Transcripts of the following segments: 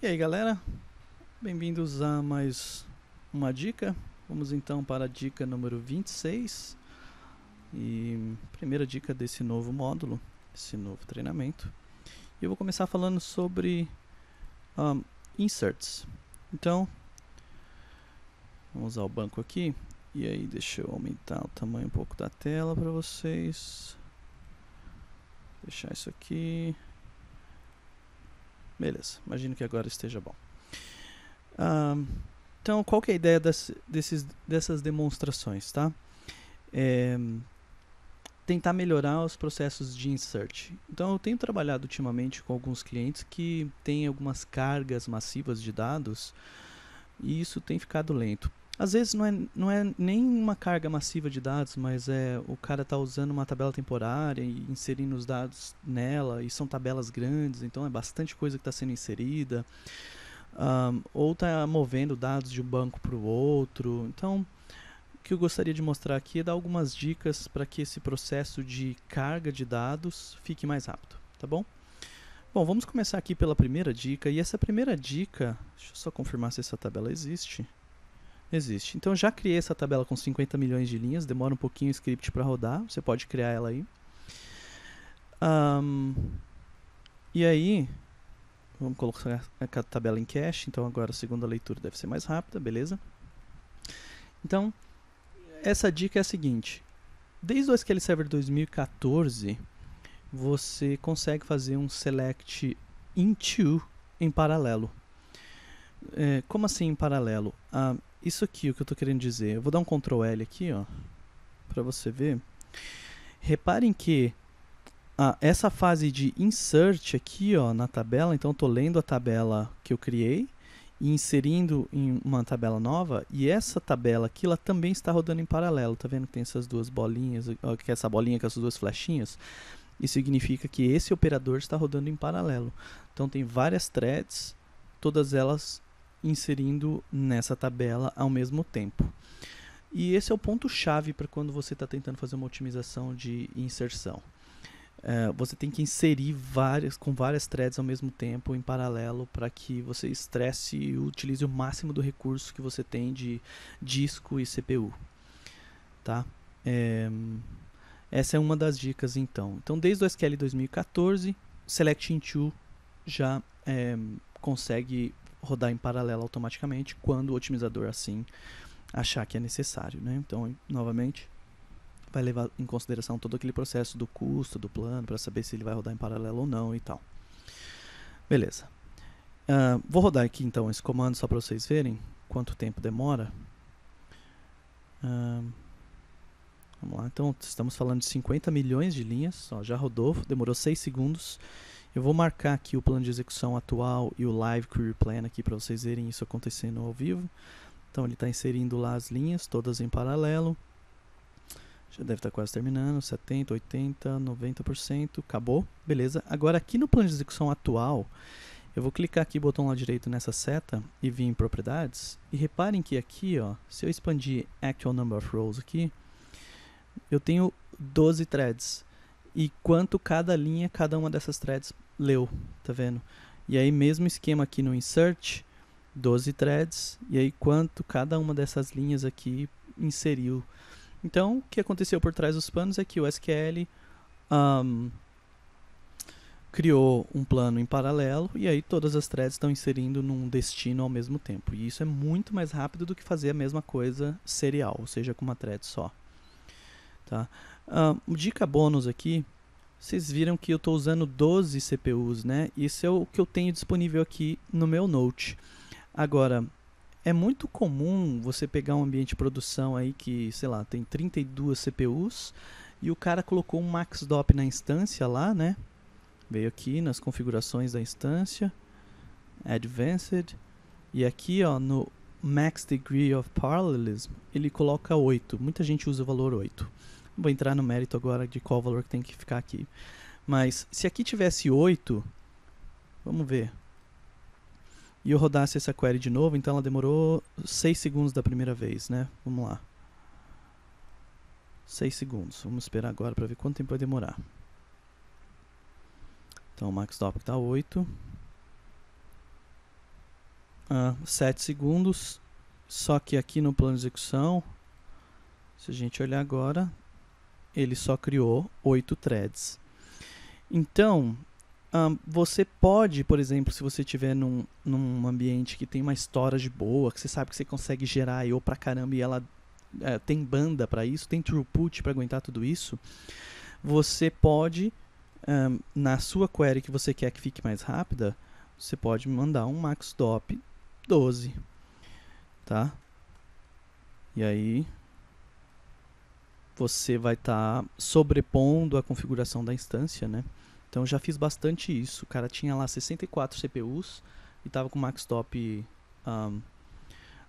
E aí galera, bem-vindos a mais uma dica. Vamos então para a dica número 26 e primeira dica desse novo módulo, esse novo treinamento. E eu vou começar falando sobre um, inserts. Então, vamos usar o banco aqui e aí deixa eu aumentar o tamanho um pouco da tela para vocês. Deixar isso aqui. Beleza, imagino que agora esteja bom. Então, qual que é a ideia das, desses, dessas demonstrações, tá? É, tentar melhorar os processos de insert. Então, eu tenho trabalhado ultimamente com alguns clientes que têm algumas cargas massivas de dados e isso tem ficado lento. Às vezes não é, não é nem uma carga massiva de dados, mas é o cara está usando uma tabela temporária e inserindo os dados nela, e são tabelas grandes, então é bastante coisa que está sendo inserida. Um, ou está movendo dados de um banco para o outro. Então, o que eu gostaria de mostrar aqui é dar algumas dicas para que esse processo de carga de dados fique mais rápido, tá bom? Bom, vamos começar aqui pela primeira dica, e essa primeira dica, deixa eu só confirmar se essa tabela existe. Existe. Então já criei essa tabela com 50 milhões de linhas, demora um pouquinho o script para rodar, você pode criar ela aí. Um, e aí, vamos colocar a tabela em cache, então agora a segunda leitura deve ser mais rápida, beleza? Então, essa dica é a seguinte, desde o SQL Server 2014, você consegue fazer um select into em paralelo. É, como assim em paralelo? Ah, isso aqui, o que eu estou querendo dizer, eu vou dar um Ctrl L aqui, ó, para você ver. Reparem que ah, essa fase de insert aqui, ó, na tabela, então estou lendo a tabela que eu criei e inserindo em uma tabela nova, e essa tabela aqui, ela também está rodando em paralelo. Tá vendo que tem essas duas bolinhas, que é essa bolinha com essas duas flechinhas? Isso significa que esse operador está rodando em paralelo. Então tem várias threads, todas elas inserindo nessa tabela ao mesmo tempo. E esse é o ponto-chave para quando você está tentando fazer uma otimização de inserção. É, você tem que inserir várias, com várias threads ao mesmo tempo, em paralelo, para que você estresse e utilize o máximo do recurso que você tem de disco e CPU. Tá? É, essa é uma das dicas então. Então, desde o SQL 2014, Select Into já é, consegue rodar em paralelo automaticamente quando o otimizador assim achar que é necessário. Né? Então, novamente, vai levar em consideração todo aquele processo do custo do plano para saber se ele vai rodar em paralelo ou não e tal. Beleza. Uh, vou rodar aqui então esse comando só para vocês verem quanto tempo demora. Uh, vamos lá, então estamos falando de 50 milhões de linhas, ó, já rodou, demorou 6 segundos. Eu vou marcar aqui o plano de execução atual e o Live Query Plan aqui para vocês verem isso acontecendo ao vivo. Então ele está inserindo lá as linhas, todas em paralelo. Já deve estar tá quase terminando, 70, 80, 90%, acabou, beleza. Agora aqui no plano de execução atual, eu vou clicar aqui, botão lá direito nessa seta e vir em propriedades. E reparem que aqui, ó, se eu expandir Actual Number of Rows aqui, eu tenho 12 threads. E quanto cada linha, cada uma dessas threads leu, tá vendo? E aí mesmo esquema aqui no insert, 12 threads, e aí quanto cada uma dessas linhas aqui inseriu. Então, o que aconteceu por trás dos panos é que o SQL um, criou um plano em paralelo e aí todas as threads estão inserindo num destino ao mesmo tempo. E isso é muito mais rápido do que fazer a mesma coisa serial, ou seja, com uma thread só. Tá? Um, dica bônus aqui vocês viram que eu estou usando 12 CPUs, né? Isso é o que eu tenho disponível aqui no meu Note. Agora, é muito comum você pegar um ambiente de produção aí que, sei lá, tem 32 CPUs e o cara colocou um MaxDop na instância lá, né? Veio aqui nas configurações da instância, Advanced, e aqui ó, no Max Degree of Parallelism, ele coloca 8. Muita gente usa o valor 8 vou entrar no mérito agora de qual valor que tem que ficar aqui. Mas se aqui tivesse 8, vamos ver. E eu rodasse essa query de novo, então ela demorou 6 segundos da primeira vez, né? Vamos lá. 6 segundos. Vamos esperar agora para ver quanto tempo vai demorar. Então o max top está 8. uh, 7 segundos, só que aqui no plano de execução, se a gente olhar agora, ele só criou 8 threads. Então, um, você pode, por exemplo, se você estiver num, num ambiente que tem uma storage boa, que você sabe que você consegue gerar I/O pra caramba e ela é, tem banda para isso, tem throughput para aguentar tudo isso, você pode, um, na sua query que você quer que fique mais rápida, você pode mandar um maxdop 12, tá? E aí você vai estar tá sobrepondo a configuração da instância, né? Então já fiz bastante isso. O cara tinha lá 64 CPUs e tava com maxtop um,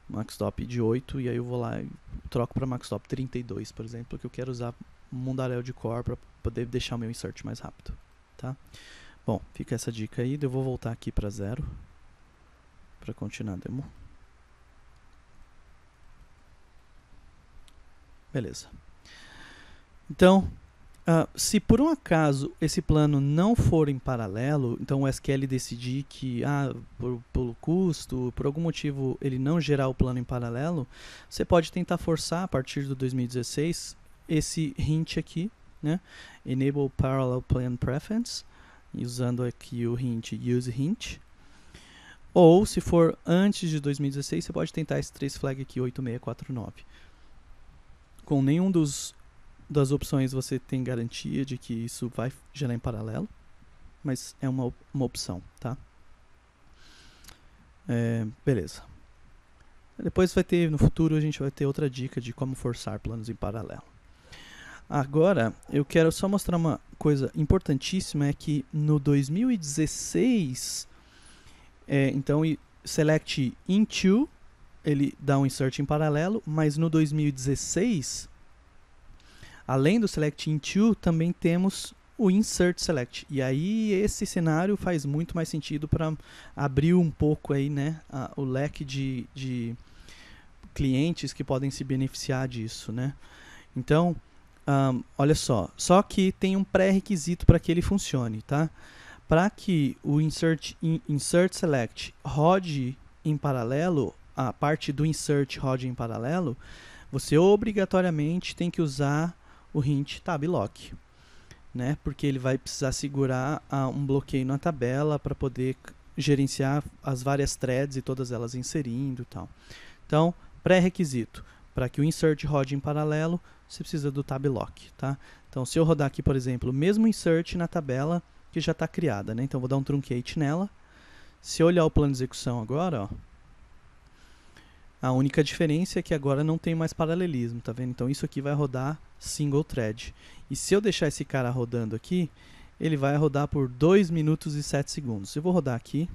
maxtop de 8 e aí eu vou lá e troco para maxtop 32, por exemplo, que eu quero usar Mundarel de core para poder deixar o meu insert mais rápido, tá? Bom, fica essa dica aí. Eu vou voltar aqui para zero para continuar a demo. Beleza. Então, Uh, se por um acaso esse plano não for em paralelo, então o SQL decidir que, ah, por, pelo custo, por algum motivo ele não gerar o plano em paralelo, você pode tentar forçar a partir do 2016 esse hint aqui, né? Enable Parallel Plan Preference, usando aqui o hint use hint. Ou se for antes de 2016, você pode tentar esse trace flag aqui 8649. Com nenhum dos das opções você tem garantia de que isso vai gerar em paralelo, mas é uma, uma opção, tá? É, beleza. Depois vai ter, no futuro a gente vai ter outra dica de como forçar planos em paralelo. Agora, eu quero só mostrar uma coisa importantíssima, é que no 2016, é, então, select into, ele dá um insert em paralelo, mas no 2016 Além do select into, também temos o insert select. E aí esse cenário faz muito mais sentido para abrir um pouco aí, né, a, o leque de, de clientes que podem se beneficiar disso, né? Então, um, olha só, só que tem um pré-requisito para que ele funcione, tá? Para que o insert, in, insert select rode em paralelo, a parte do insert rode em paralelo, você obrigatoriamente tem que usar o hint tab lock, né? Porque ele vai precisar segurar uh, um bloqueio na tabela para poder gerenciar as várias threads e todas elas inserindo e tal. Então, pré-requisito para que o insert rode em paralelo, você precisa do tab lock, tá? Então, se eu rodar aqui, por exemplo, o mesmo insert na tabela que já está criada, né? Então, vou dar um truncate nela. Se eu olhar o plano de execução agora, ó, a única diferença é que agora não tem mais paralelismo, tá vendo? Então isso aqui vai rodar single thread. E se eu deixar esse cara rodando aqui, ele vai rodar por 2 minutos e 7 segundos. Eu vou rodar aqui.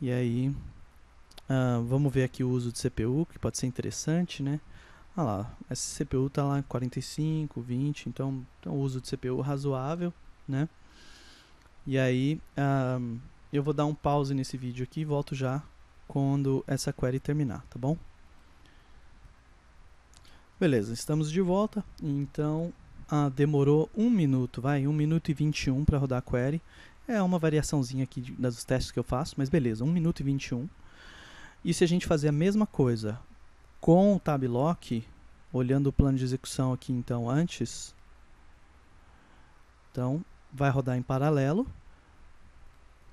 E aí, uh, vamos ver aqui o uso de CPU, que pode ser interessante, né? Olha lá, essa CPU está lá 45, 20, então, então uso de CPU razoável, né? E aí, uh, eu vou dar um pause nesse vídeo aqui e volto já quando essa query terminar, tá bom? Beleza, estamos de volta. Então, ah, demorou um minuto, vai, um minuto e 21 para rodar a query. É uma variaçãozinha aqui de, dos testes que eu faço, mas beleza, 1 minuto e 21. E se a gente fazer a mesma coisa com o tab lock, olhando o plano de execução aqui então antes, então vai rodar em paralelo.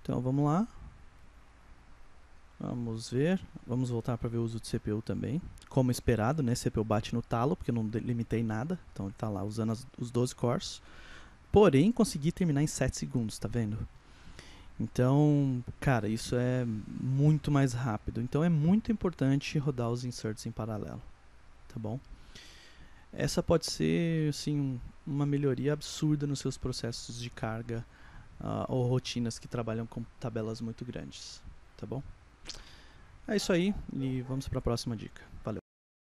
Então vamos lá. Vamos ver. Vamos voltar para ver o uso de CPU também. Como esperado, né? CPU bate no talo, porque eu não delimitei nada. Então ele está lá usando as, os 12 cores. Porém, consegui terminar em 7 segundos, tá vendo? Então, cara, isso é muito mais rápido. Então é muito importante rodar os inserts em paralelo, tá bom? Essa pode ser, assim, uma melhoria absurda nos seus processos de carga uh, ou rotinas que trabalham com tabelas muito grandes, tá bom? É isso aí e vamos para a próxima dica.